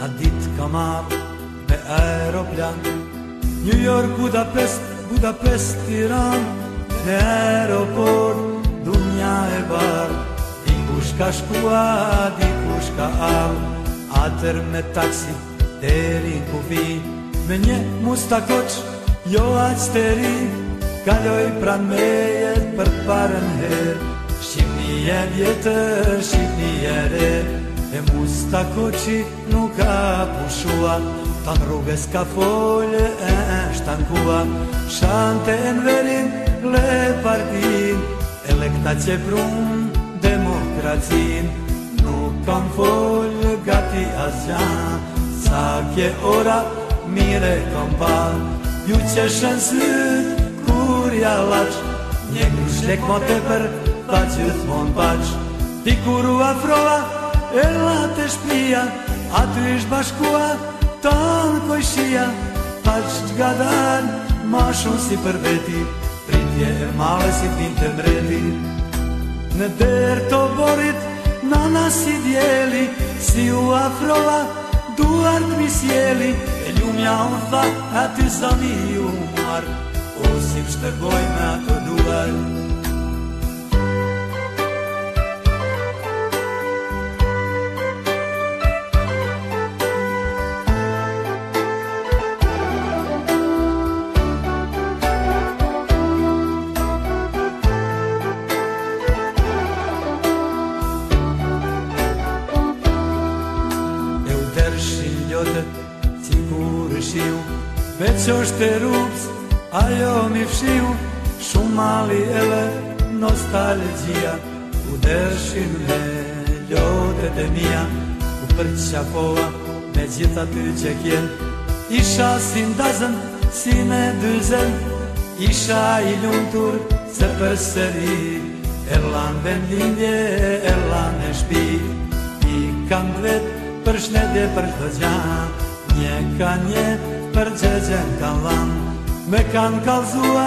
Ta dit ka marr me aeroplan New York, Budapest, Budapest, Tiran Në aeroport, dunja e bar Di kush ka shkua, di kush ka al Atër me taksi, deri ku vi Me një musta koq, jo aq të ri Kaloj pran jetë për parën her Shqipni e vjetër, shqipni e re E musta koqi nuk ka pushua Ta në rrugës ka folë e shtankua Shante e në velin le partin E lekta që prun demokracin Nuk kam folë gati asjan Sa kje ora mire kom pan Ju që shën slyt kur ja laq Një shlek më të për pa që paq Ti kuru afrova E të shpia, aty ish bashkua, të në kojshia Pa që të ma shumë si për veti Pritje e male si t'in të Në derë të borit, nana si djeli Si u afrova, duar të misjeli E ljumja unë fa, aty zoni ju marë O po si pështë të gojnë ato duar plotët Si kur shiu që është e rups Ajo mi fshiu Shumë mali e lë Nostalgia U dërshin me Ljotët e mija U përqa poa Me gjitha ty që kjen Isha si ndazën Si me dyzen Isha i ljuntur Se për sëri E lanë vendimje E e shpi I kam vetë për shnedje për të gja Një ka një për gjëgjën ka lan Me kanë kalzua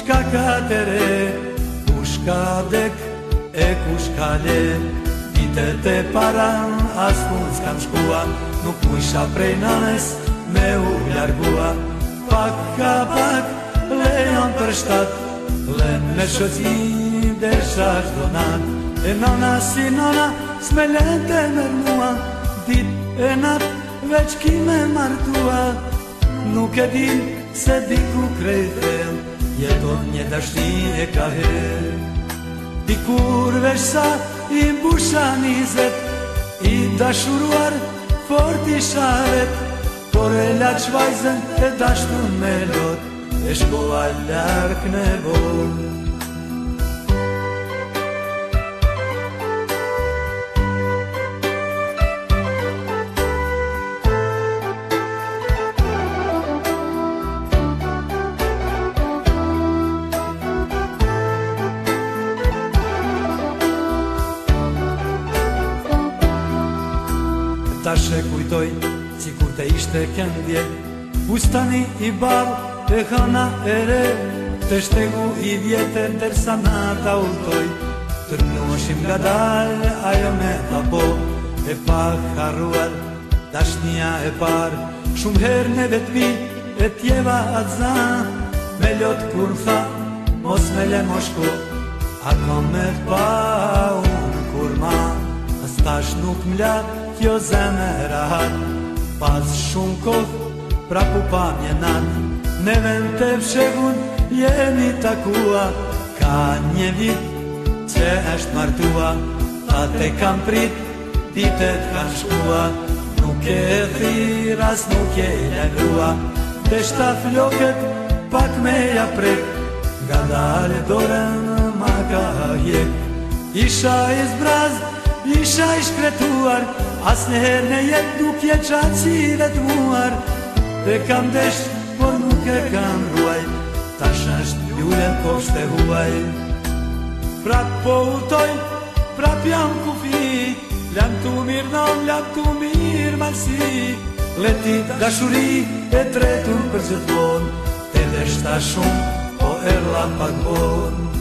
shka ka të re Kushka dek e kushka le Dite të paran as kun s'kan shkua Nuk kusha prej nanes me u ljargua Pak ka pak le janë për shtat Le me shëtim dhe shash donat E nana si nana s'me lente me u Dit e nat veç ki me martua Nuk e din se di ku krejtel Jeton një dashti e ka he Dikur veç sa i mbusha nizet I dashuruar fort i sharet Por e la qvajzen e dashtu me lot E shkoa lark në volë Ta shë kujtoj që të ishte këndje Bustani i barë e hëna e re Të shtegu i vjetër tërsa na ta ulltoj Të rëmë është nga dalë ajo me dha po E pa harruar dashnia e parë Shumë herë në vetëmi e tjeva atë za Me lotë kur fa, mos me le moshko Ako me pa unë kur ma Tash nuk mla kjo zeme rahat Pas shumë kohë pra pu pa nat Ne vend të fshegun jemi takua Ka një vit që është martua A te kam prit, ditet kam shkua Nuk e e as nuk e e lagrua Dhe shta floket pak me ja prek Gadale dore në maka jek Isha i zbrazë Isha i shkretuar, as në herë në jetë nuk je qacive të muar Dhe kam deshtë, por nuk e kam ruaj, ta shësht njure në poshtë e huaj Prap po utoj, prap për jam ku fi, lem të mirë non, lem të mirë malsi Leti të shuri e tretur për gjithmonë, edhe shta shumë, po e pak bonë